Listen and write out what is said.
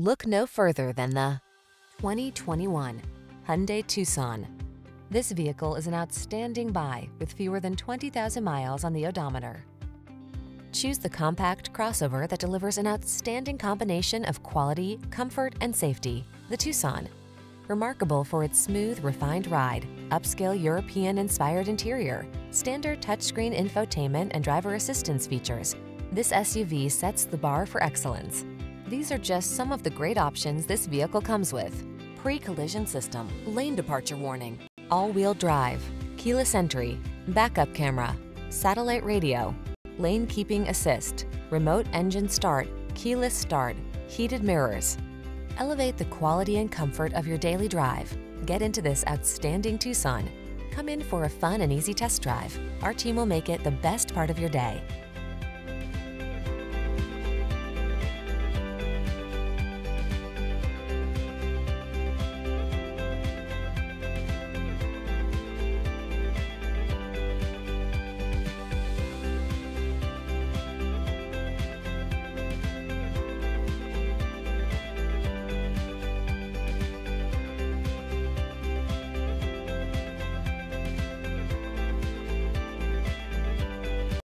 Look no further than the 2021 Hyundai Tucson. This vehicle is an outstanding buy with fewer than 20,000 miles on the odometer. Choose the compact crossover that delivers an outstanding combination of quality, comfort, and safety. The Tucson. Remarkable for its smooth, refined ride, upscale European-inspired interior, standard touchscreen infotainment and driver assistance features, this SUV sets the bar for excellence. These are just some of the great options this vehicle comes with. Pre-collision system, lane departure warning, all-wheel drive, keyless entry, backup camera, satellite radio, lane keeping assist, remote engine start, keyless start, heated mirrors. Elevate the quality and comfort of your daily drive. Get into this outstanding Tucson. Come in for a fun and easy test drive. Our team will make it the best part of your day.